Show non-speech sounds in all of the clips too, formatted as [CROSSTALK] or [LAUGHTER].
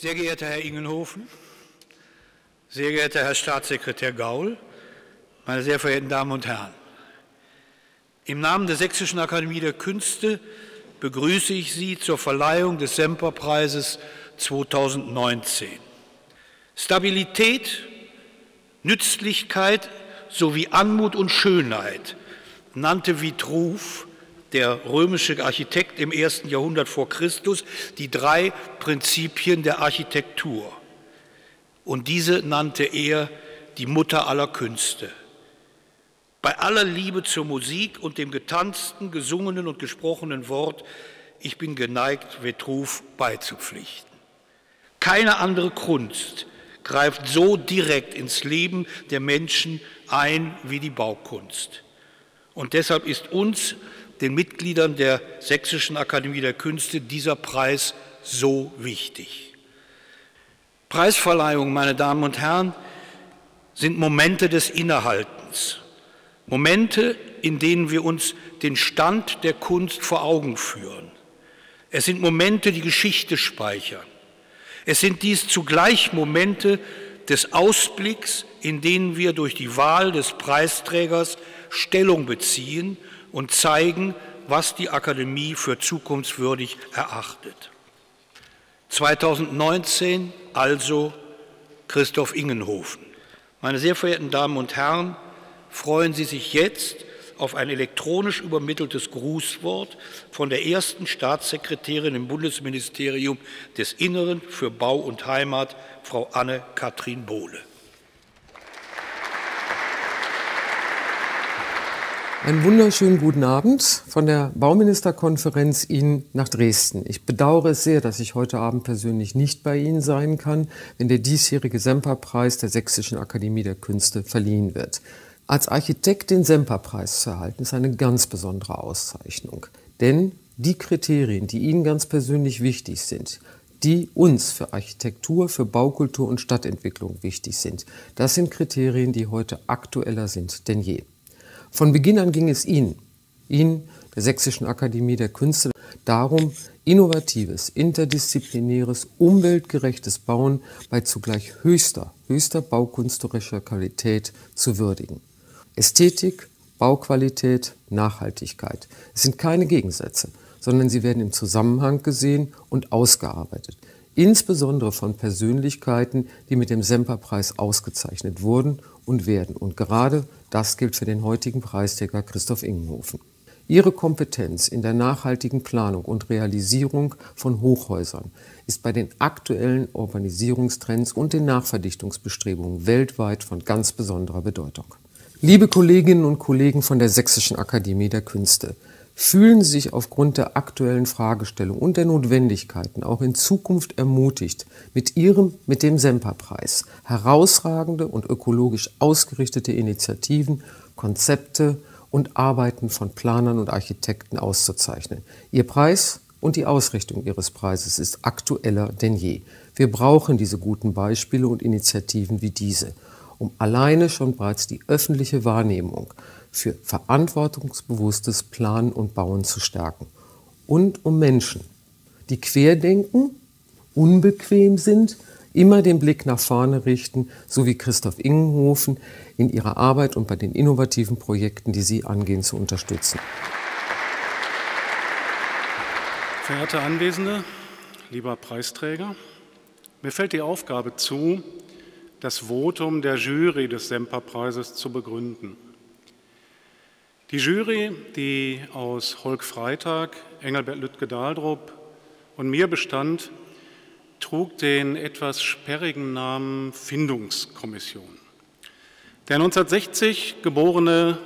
Sehr geehrter Herr Ingenhofen, sehr geehrter Herr Staatssekretär Gaul, meine sehr verehrten Damen und Herren, im Namen der Sächsischen Akademie der Künste begrüße ich Sie zur Verleihung des Semperpreises 2019. Stabilität, Nützlichkeit sowie Anmut und Schönheit nannte Vitruv der römische Architekt im ersten Jahrhundert vor Christus, die drei Prinzipien der Architektur. Und diese nannte er die Mutter aller Künste. Bei aller Liebe zur Musik und dem getanzten, gesungenen und gesprochenen Wort, ich bin geneigt, Vitruv beizupflichten. Keine andere Kunst greift so direkt ins Leben der Menschen ein wie die Baukunst. Und deshalb ist uns den Mitgliedern der Sächsischen Akademie der Künste dieser Preis so wichtig. Preisverleihungen, meine Damen und Herren, sind Momente des Innehaltens, Momente, in denen wir uns den Stand der Kunst vor Augen führen. Es sind Momente, die Geschichte speichern. Es sind dies zugleich Momente des Ausblicks, in denen wir durch die Wahl des Preisträgers Stellung beziehen und zeigen, was die Akademie für zukunftswürdig erachtet. 2019 also Christoph Ingenhofen. Meine sehr verehrten Damen und Herren, freuen Sie sich jetzt auf ein elektronisch übermitteltes Grußwort von der ersten Staatssekretärin im Bundesministerium des Inneren für Bau und Heimat, Frau Anne-Kathrin Bohle. Einen wunderschönen guten Abend von der Bauministerkonferenz Ihnen nach Dresden. Ich bedauere es sehr, dass ich heute Abend persönlich nicht bei Ihnen sein kann, wenn der diesjährige Semperpreis der Sächsischen Akademie der Künste verliehen wird. Als Architekt den Semperpreis zu erhalten, ist eine ganz besondere Auszeichnung. Denn die Kriterien, die Ihnen ganz persönlich wichtig sind, die uns für Architektur, für Baukultur und Stadtentwicklung wichtig sind, das sind Kriterien, die heute aktueller sind denn je. Von Beginn an ging es Ihnen, Ihnen, der Sächsischen Akademie der Künste, darum, innovatives, interdisziplinäres, umweltgerechtes Bauen bei zugleich höchster, höchster baukünstlerischer Qualität zu würdigen. Ästhetik, Bauqualität, Nachhaltigkeit. Es sind keine Gegensätze, sondern sie werden im Zusammenhang gesehen und ausgearbeitet. Insbesondere von Persönlichkeiten, die mit dem Semperpreis ausgezeichnet wurden und werden. Und gerade das gilt für den heutigen Preisträger Christoph Ingenhofen. Ihre Kompetenz in der nachhaltigen Planung und Realisierung von Hochhäusern ist bei den aktuellen Urbanisierungstrends und den Nachverdichtungsbestrebungen weltweit von ganz besonderer Bedeutung. Liebe Kolleginnen und Kollegen von der Sächsischen Akademie der Künste, fühlen sich aufgrund der aktuellen Fragestellung und der Notwendigkeiten auch in Zukunft ermutigt, mit Ihrem, mit dem Semperpreis herausragende und ökologisch ausgerichtete Initiativen, Konzepte und Arbeiten von Planern und Architekten auszuzeichnen. Ihr Preis und die Ausrichtung Ihres Preises ist aktueller denn je. Wir brauchen diese guten Beispiele und Initiativen wie diese, um alleine schon bereits die öffentliche Wahrnehmung für verantwortungsbewusstes Planen und Bauen zu stärken. Und um Menschen, die querdenken, unbequem sind, immer den Blick nach vorne richten, so wie Christoph Ingenhofen in ihrer Arbeit und bei den innovativen Projekten, die sie angehen, zu unterstützen. Verehrte Anwesende, lieber Preisträger, mir fällt die Aufgabe zu, das Votum der Jury des Semperpreises zu begründen. Die Jury, die aus Holk Freitag, Engelbert Lüttke-Dahldrup und mir bestand, trug den etwas sperrigen Namen Findungskommission. Der 1960 geborene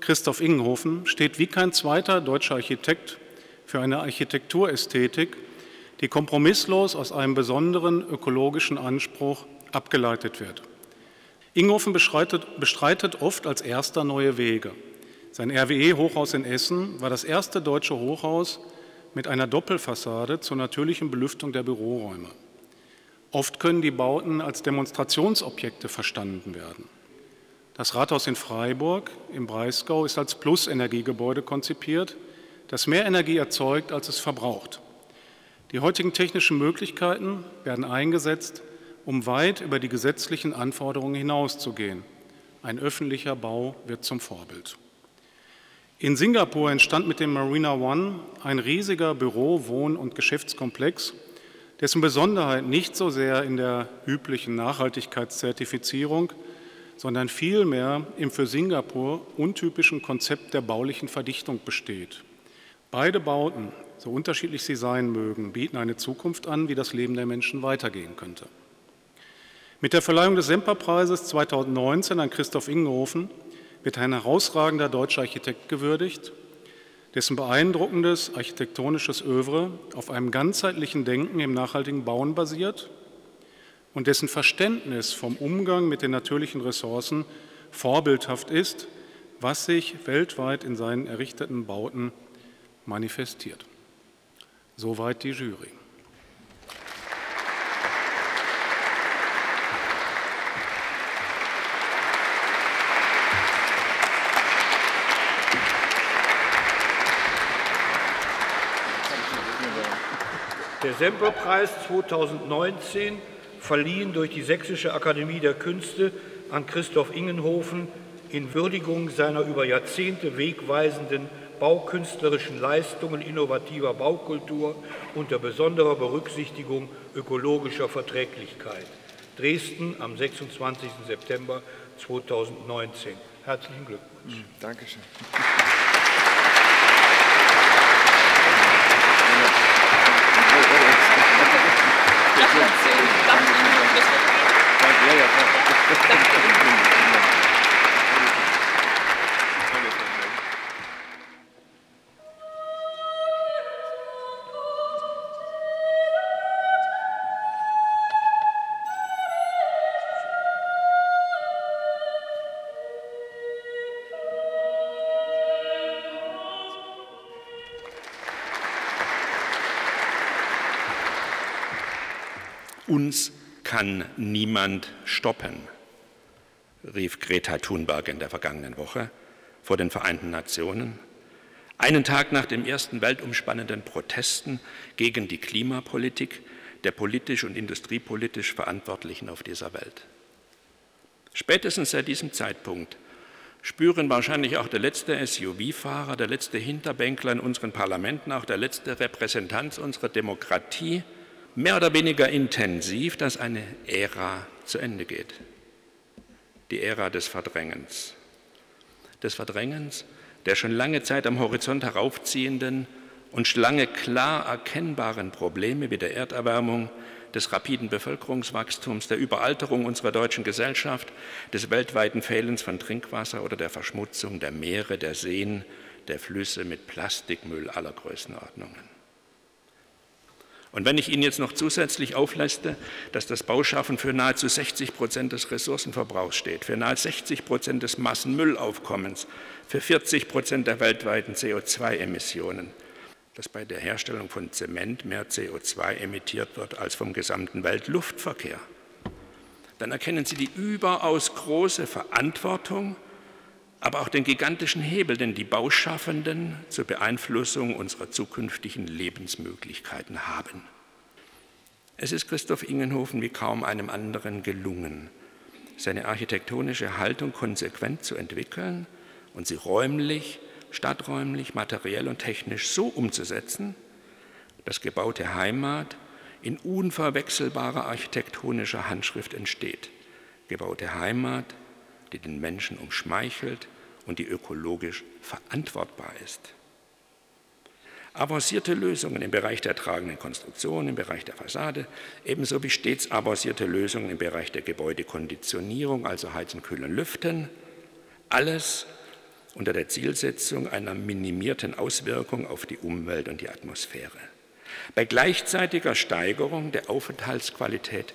Christoph Ingenhofen steht wie kein zweiter deutscher Architekt für eine Architekturästhetik, die kompromisslos aus einem besonderen ökologischen Anspruch abgeleitet wird. Ingenhofen bestreitet, bestreitet oft als erster neue Wege. Sein RWE-Hochhaus in Essen war das erste deutsche Hochhaus mit einer Doppelfassade zur natürlichen Belüftung der Büroräume. Oft können die Bauten als Demonstrationsobjekte verstanden werden. Das Rathaus in Freiburg im Breisgau ist als Plus-Energiegebäude konzipiert, das mehr Energie erzeugt, als es verbraucht. Die heutigen technischen Möglichkeiten werden eingesetzt, um weit über die gesetzlichen Anforderungen hinauszugehen. Ein öffentlicher Bau wird zum Vorbild. In Singapur entstand mit dem Marina One ein riesiger Büro-, Wohn- und Geschäftskomplex, dessen Besonderheit nicht so sehr in der üblichen Nachhaltigkeitszertifizierung, sondern vielmehr im für Singapur untypischen Konzept der baulichen Verdichtung besteht. Beide Bauten so unterschiedlich sie sein mögen, bieten eine Zukunft an, wie das Leben der Menschen weitergehen könnte. Mit der Verleihung des Semperpreises 2019 an Christoph Ingenhofen wird ein herausragender deutscher Architekt gewürdigt, dessen beeindruckendes architektonisches Övre auf einem ganzheitlichen Denken im nachhaltigen Bauen basiert und dessen Verständnis vom Umgang mit den natürlichen Ressourcen vorbildhaft ist, was sich weltweit in seinen errichteten Bauten manifestiert. Soweit die Jury. Der Semperpreis 2019, verliehen durch die Sächsische Akademie der Künste an Christoph Ingenhofen in Würdigung seiner über Jahrzehnte wegweisenden baukünstlerischen Leistungen innovativer Baukultur unter besonderer Berücksichtigung ökologischer Verträglichkeit. Dresden am 26. September 2019. Herzlichen Glückwunsch. Dankeschön. Uns kann niemand stoppen, rief Greta Thunberg in der vergangenen Woche vor den Vereinten Nationen, einen Tag nach den ersten weltumspannenden Protesten gegen die Klimapolitik der politisch und industriepolitisch Verantwortlichen auf dieser Welt. Spätestens seit diesem Zeitpunkt spüren wahrscheinlich auch der letzte SUV-Fahrer, der letzte Hinterbänkler in unseren Parlamenten, auch der letzte Repräsentant unserer Demokratie, mehr oder weniger intensiv, dass eine Ära zu Ende geht. Die Ära des Verdrängens. Des Verdrängens der schon lange Zeit am Horizont heraufziehenden und lange klar erkennbaren Probleme wie der Erderwärmung, des rapiden Bevölkerungswachstums, der Überalterung unserer deutschen Gesellschaft, des weltweiten Fehlens von Trinkwasser oder der Verschmutzung der Meere, der Seen, der Flüsse mit Plastikmüll aller Größenordnungen. Und wenn ich Ihnen jetzt noch zusätzlich aufliste, dass das Bauschaffen für nahezu 60 Prozent des Ressourcenverbrauchs steht, für nahezu 60 Prozent des Massenmüllaufkommens, für 40 Prozent der weltweiten CO2-Emissionen, dass bei der Herstellung von Zement mehr CO2 emittiert wird als vom gesamten Weltluftverkehr, dann erkennen Sie die überaus große Verantwortung, aber auch den gigantischen Hebel, den die Bauschaffenden zur Beeinflussung unserer zukünftigen Lebensmöglichkeiten haben. Es ist Christoph Ingenhofen wie kaum einem anderen gelungen, seine architektonische Haltung konsequent zu entwickeln und sie räumlich, stadträumlich, materiell und technisch so umzusetzen, dass gebaute Heimat in unverwechselbarer architektonischer Handschrift entsteht. Gebaute Heimat, die den Menschen umschmeichelt und die ökologisch verantwortbar ist. Avancierte Lösungen im Bereich der tragenden Konstruktion, im Bereich der Fassade, ebenso wie stets avancierte Lösungen im Bereich der Gebäudekonditionierung, also Heizen, Kühlen, Lüften, alles unter der Zielsetzung einer minimierten Auswirkung auf die Umwelt und die Atmosphäre. Bei gleichzeitiger Steigerung der Aufenthaltsqualität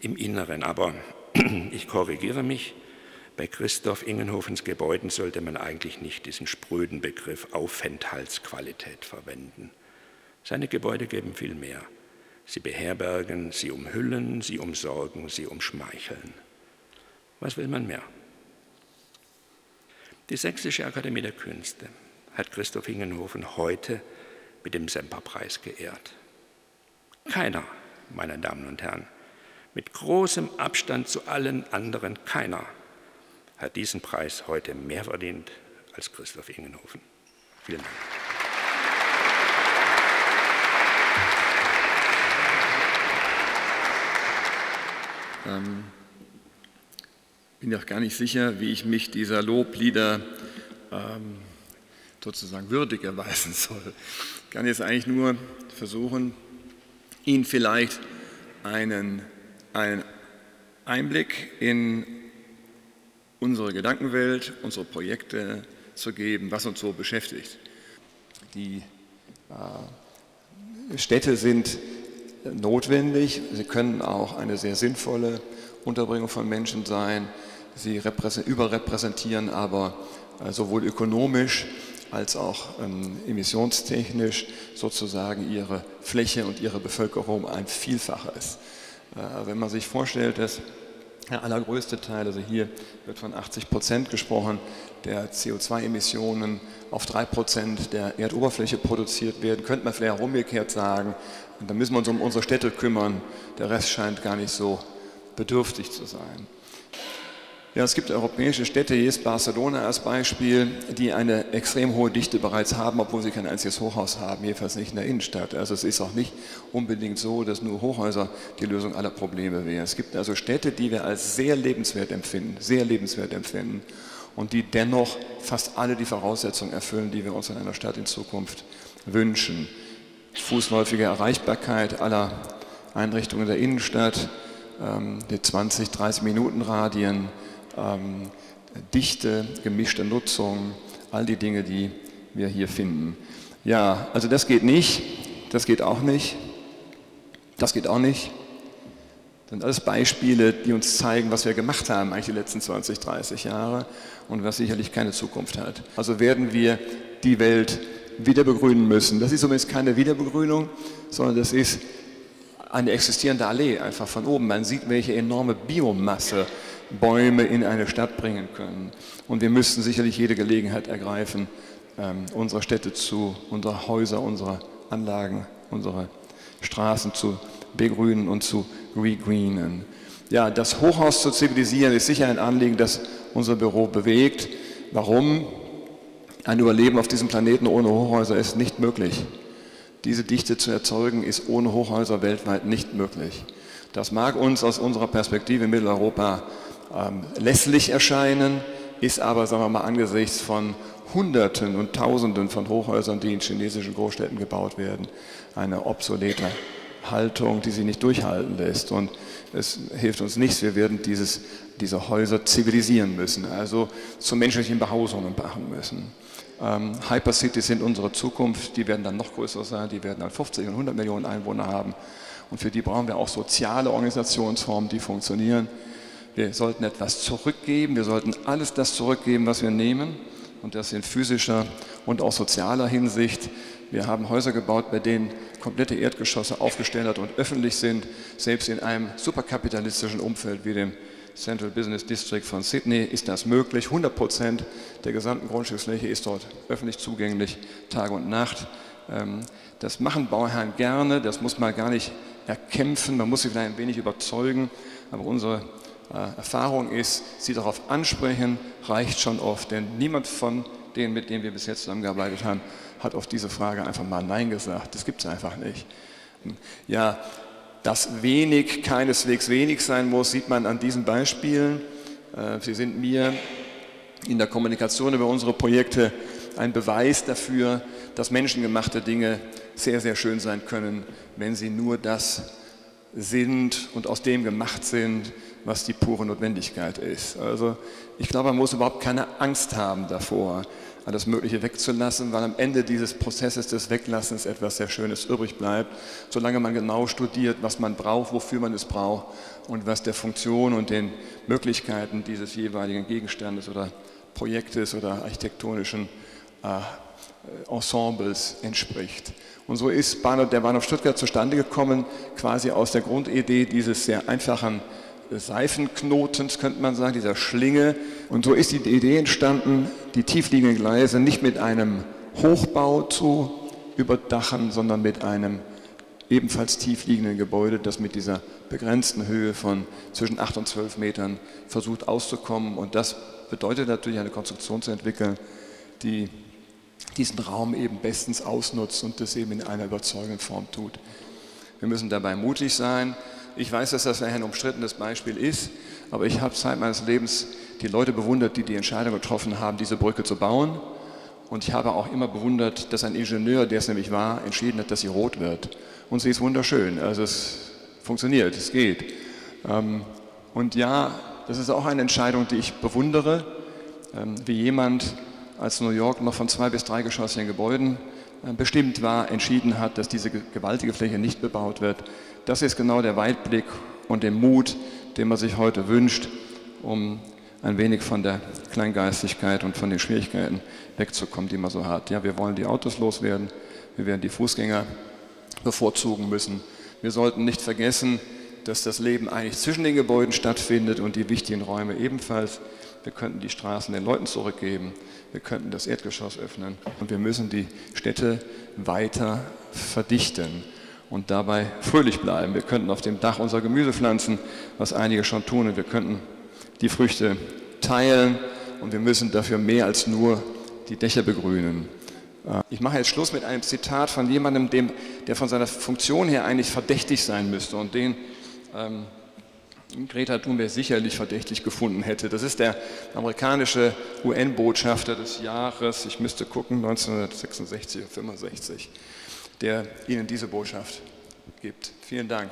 im Inneren. Aber [CLEARS THROAT] ich korrigiere mich, bei Christoph Ingenhofens Gebäuden sollte man eigentlich nicht diesen spröden Begriff Aufenthaltsqualität verwenden. Seine Gebäude geben viel mehr. Sie beherbergen, sie umhüllen, sie umsorgen, sie umschmeicheln. Was will man mehr? Die Sächsische Akademie der Künste hat Christoph Ingenhofen heute mit dem Semperpreis geehrt. Keiner, meine Damen und Herren, mit großem Abstand zu allen anderen, keiner hat diesen Preis heute mehr verdient als Christoph Ingenhofen. Vielen Dank. Ähm, bin auch gar nicht sicher, wie ich mich dieser Loblieder ähm, sozusagen würdig erweisen soll. Ich kann jetzt eigentlich nur versuchen, Ihnen vielleicht einen, einen Einblick in unsere Gedankenwelt, unsere Projekte zu geben, was uns so beschäftigt. Die äh, Städte sind notwendig, sie können auch eine sehr sinnvolle Unterbringung von Menschen sein, sie überrepräsentieren aber äh, sowohl ökonomisch als auch ähm, emissionstechnisch sozusagen ihre Fläche und ihre Bevölkerung ein Vielfaches. Äh, wenn man sich vorstellt, dass der allergrößte Teil, also hier wird von 80 Prozent gesprochen, der CO2-Emissionen auf drei Prozent der Erdoberfläche produziert werden, könnte man vielleicht auch umgekehrt sagen, und da müssen wir uns um unsere Städte kümmern, der Rest scheint gar nicht so bedürftig zu sein. Ja, es gibt europäische Städte, hier ist Barcelona als Beispiel, die eine extrem hohe Dichte bereits haben, obwohl sie kein einziges Hochhaus haben, jedenfalls nicht in der Innenstadt. Also es ist auch nicht unbedingt so, dass nur Hochhäuser die Lösung aller Probleme wären. Es gibt also Städte, die wir als sehr lebenswert empfinden, sehr lebenswert empfinden und die dennoch fast alle die Voraussetzungen erfüllen, die wir uns in einer Stadt in Zukunft wünschen. Fußläufige Erreichbarkeit aller Einrichtungen der Innenstadt, ähm, die 20, 30 Minuten Radien, ähm, dichte, gemischte Nutzung, all die Dinge, die wir hier finden. Ja, also das geht nicht, das geht auch nicht, das geht auch nicht. Das sind alles Beispiele, die uns zeigen, was wir gemacht haben eigentlich die letzten 20, 30 Jahre und was sicherlich keine Zukunft hat. Also werden wir die Welt wieder begrünen müssen. Das ist übrigens keine Wiederbegrünung, sondern das ist eine existierende Allee einfach von oben. Man sieht, welche enorme Biomasse Bäume in eine Stadt bringen können. Und wir müssten sicherlich jede Gelegenheit ergreifen, ähm, unsere Städte zu, unsere Häuser, unsere Anlagen, unsere Straßen zu begrünen und zu regreenen. Ja, das Hochhaus zu zivilisieren ist sicher ein Anliegen, das unser Büro bewegt. Warum? Ein Überleben auf diesem Planeten ohne Hochhäuser ist nicht möglich. Diese Dichte zu erzeugen ist ohne Hochhäuser weltweit nicht möglich. Das mag uns aus unserer Perspektive in Mitteleuropa ähm, lässlich erscheinen, ist aber, sagen wir mal, angesichts von Hunderten und Tausenden von Hochhäusern, die in chinesischen Großstädten gebaut werden, eine obsolete Haltung, die sie nicht durchhalten lässt. Und es hilft uns nichts. Wir werden dieses, diese Häuser zivilisieren müssen, also zu menschlichen Behausungen machen müssen. Ähm, Hypercities sind unsere Zukunft, die werden dann noch größer sein, die werden dann 50 und 100 Millionen Einwohner haben. Und für die brauchen wir auch soziale Organisationsformen, die funktionieren. Wir sollten etwas zurückgeben, wir sollten alles das zurückgeben, was wir nehmen und das in physischer und auch sozialer Hinsicht. Wir haben Häuser gebaut, bei denen komplette Erdgeschosse aufgestellt und öffentlich sind, selbst in einem superkapitalistischen Umfeld wie dem Central Business District von Sydney ist das möglich. 100 Prozent der gesamten Grundstücksfläche ist dort öffentlich zugänglich, Tag und Nacht. Ähm, das machen Bauherren gerne, das muss man gar nicht erkämpfen, man muss sie vielleicht ein wenig überzeugen, aber unsere Erfahrung ist, sie darauf ansprechen, reicht schon oft, denn niemand von denen, mit denen wir bis jetzt zusammengearbeitet haben, hat auf diese Frage einfach mal Nein gesagt. Das gibt es einfach nicht. Ja, dass wenig keineswegs wenig sein muss, sieht man an diesen Beispielen. Äh, sie sind mir in der Kommunikation über unsere Projekte ein Beweis dafür, dass menschengemachte Dinge sehr, sehr schön sein können, wenn sie nur das sind und aus dem gemacht sind, was die pure Notwendigkeit ist. Also ich glaube, man muss überhaupt keine Angst haben davor, alles Mögliche wegzulassen, weil am Ende dieses Prozesses des Weglassens etwas sehr Schönes übrig bleibt, solange man genau studiert, was man braucht, wofür man es braucht und was der Funktion und den Möglichkeiten dieses jeweiligen Gegenstandes oder Projektes oder architektonischen äh, Ensembles entspricht. Und so ist der Bahnhof Stuttgart zustande gekommen, quasi aus der Grundidee dieses sehr einfachen Seifenknotens, könnte man sagen, dieser Schlinge. Und so ist die Idee entstanden, die tiefliegenden Gleise nicht mit einem Hochbau zu überdachen, sondern mit einem ebenfalls tief liegenden Gebäude, das mit dieser begrenzten Höhe von zwischen 8 und 12 Metern versucht auszukommen. Und das bedeutet natürlich eine Konstruktion zu entwickeln, die diesen Raum eben bestens ausnutzt und das eben in einer überzeugenden Form tut. Wir müssen dabei mutig sein. Ich weiß, dass das ein umstrittenes Beispiel ist, aber ich habe Zeit meines Lebens die Leute bewundert, die die Entscheidung getroffen haben, diese Brücke zu bauen. Und ich habe auch immer bewundert, dass ein Ingenieur, der es nämlich war, entschieden hat, dass sie rot wird. Und sie ist wunderschön. Also es funktioniert, es geht. Ähm, und ja, das ist auch eine Entscheidung, die ich bewundere, ähm, wie jemand als New York noch von zwei bis drei geschossigen Gebäuden bestimmt war, entschieden hat, dass diese gewaltige Fläche nicht bebaut wird. Das ist genau der Weitblick und der Mut, den man sich heute wünscht, um ein wenig von der Kleingeistigkeit und von den Schwierigkeiten wegzukommen, die man so hat. Ja, wir wollen die Autos loswerden, wir werden die Fußgänger bevorzugen müssen. Wir sollten nicht vergessen, dass das Leben eigentlich zwischen den Gebäuden stattfindet und die wichtigen Räume ebenfalls. Wir könnten die Straßen den Leuten zurückgeben, wir könnten das Erdgeschoss öffnen. Und wir müssen die Städte weiter verdichten und dabei fröhlich bleiben. Wir könnten auf dem Dach unser Gemüse pflanzen, was einige schon tun, und wir könnten die Früchte teilen. Und wir müssen dafür mehr als nur die Dächer begrünen. Äh, ich mache jetzt Schluss mit einem Zitat von jemandem, dem, der von seiner Funktion her eigentlich verdächtig sein müsste. Und den ähm, Greta Thunberg sicherlich verdächtig gefunden hätte. Das ist der amerikanische UN-Botschafter des Jahres, ich müsste gucken, 1966 oder 65, der Ihnen diese Botschaft gibt. Vielen Dank.